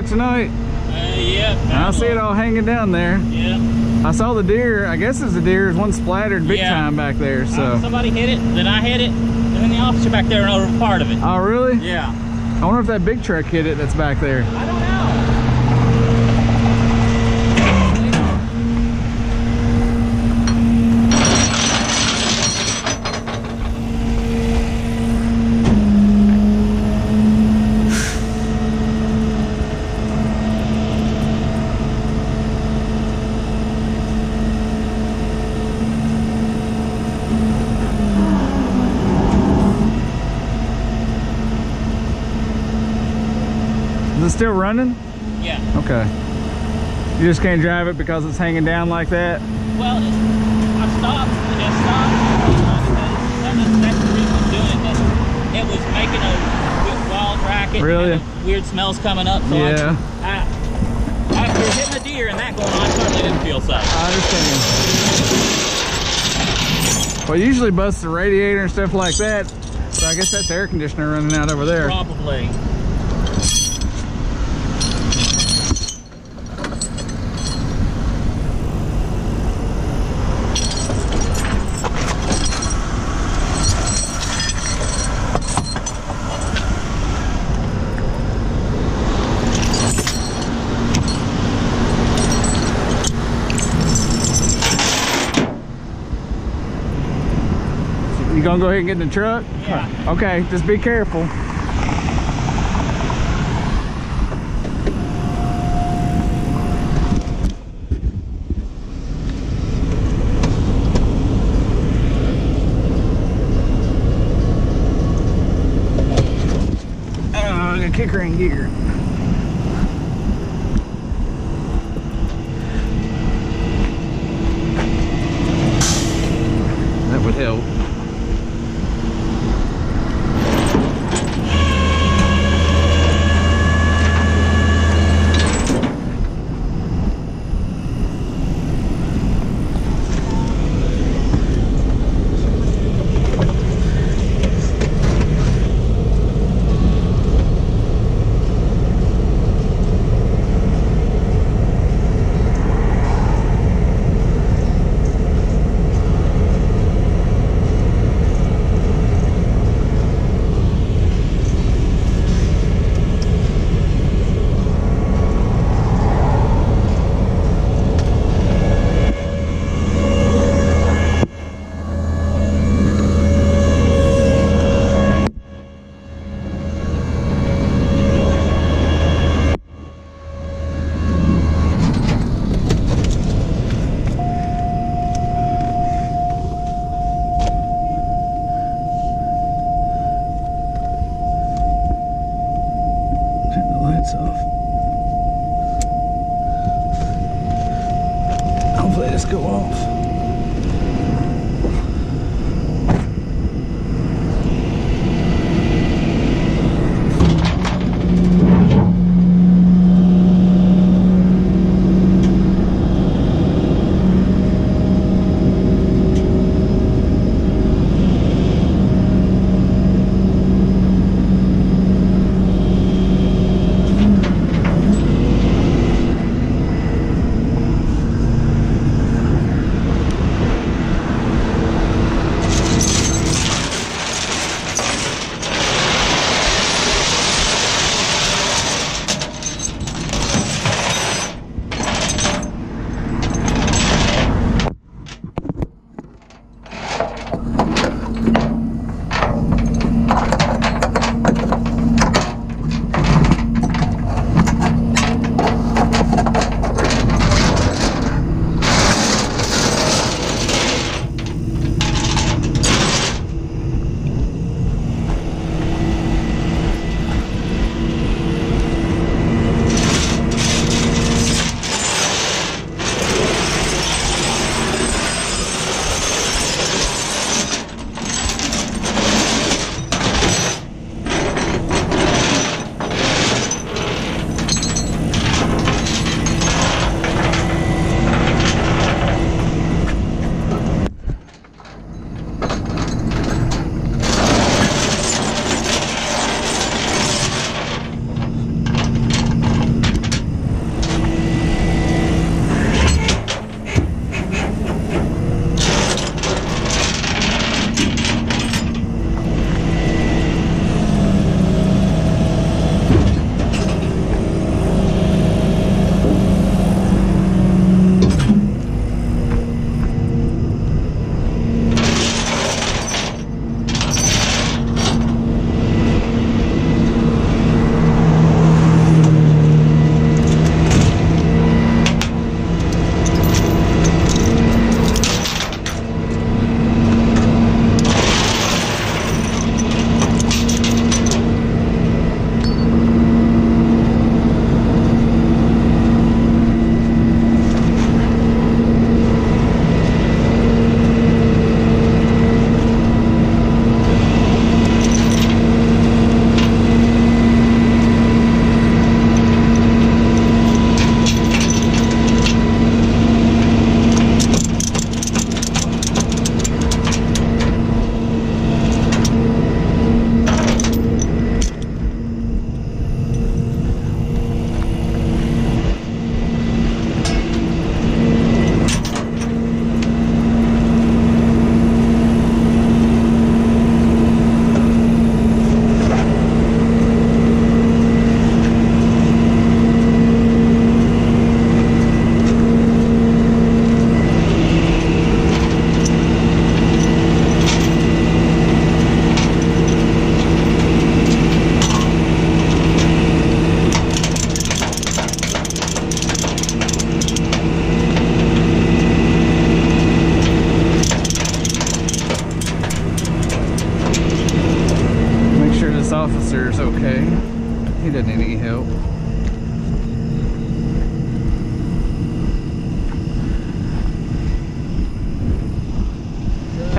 buck tonight? Uh, yeah. I see it all hanging down there. Yeah. I saw the deer. I guess it's the deer. There's one splattered big Yeah. time back there. Uh, So. somebody hit it, then I hit it, and then the officer back there over part of it. Oh really? Yeah. I wonder if that big truck hit it. That's back there. I don't know. Is it still running? Yeah. Okay. You just can't drive it because it's hanging down like that. Well, it's, I stopped. It stopped. That's the reason I'm doing it. It was making a wild racket. Really? and Weird smells coming up. So Yeah. I, I, after hitting a deer and that going on, I certainly didn't feel safe. I understand. Well, usually busts the radiator and stuff like that. So I guess that's air conditioner running out over there. Probably. You gonna go ahead and get in the truck? Yeah. Okay, just be careful. Uh, oh, I'm gonna kick her in gear. That would help. Turn the lights off. Hopefully this go off.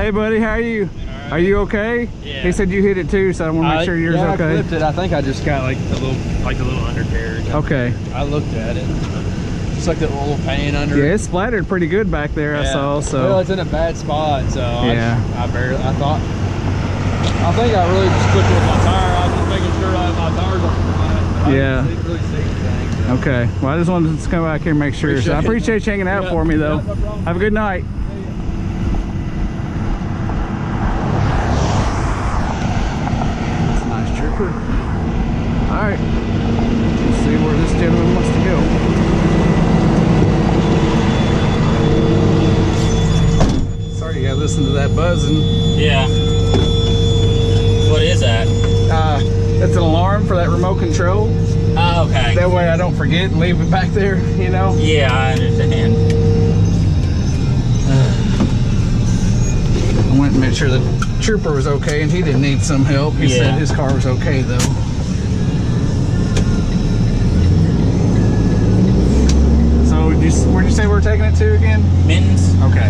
Hey, buddy, how are you? Are you okay? Yeah. He said you hit it too, so I want to make uh, sure yours yeah, I okay. flipped it. I think I just got like the little, like the little undercarriage. Okay. I looked at it. It's like that little pan under. Yeah, it. it splattered pretty good back there. I saw. So Well, it's in a bad spot, so I, Yeah. just, I barely. I thought. I think I really just clicked with my tire. I was just making sure I, my tires. I Yeah. see- really see anything. so. okay. Well, I just wanted to come back here and make sure. So I Appreciate you hanging out Yeah. for me, though. Yeah, no. Have a good night. That's a nice trooper. All right. Let's see where this gentleman wants to go. Sorry, you gotta listen to that buzzing. Yeah. What is that? Uh, it's an alarm for that remote control. Oh, okay. That way I don't forget and leave it back there, you know? Yeah, I understand. I went and made sure the trooper was okay and he didn't need some help. He Yeah. said his car was okay though. So would you, where'd you say we're taking it to again? Mittens? Okay.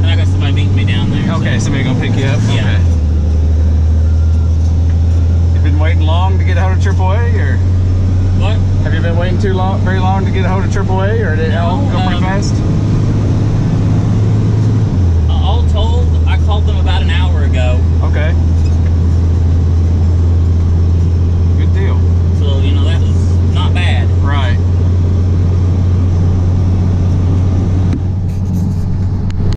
And I got somebody meeting me down there. Okay, so- somebody gonna pick you up? Yeah. Okay. Waiting long to get a hold of AAA or What? have you been waiting too long, very long to get a hold of AAA or did it all No, go pretty um, fast? Uh, all told, I called them about an hour ago, Okay.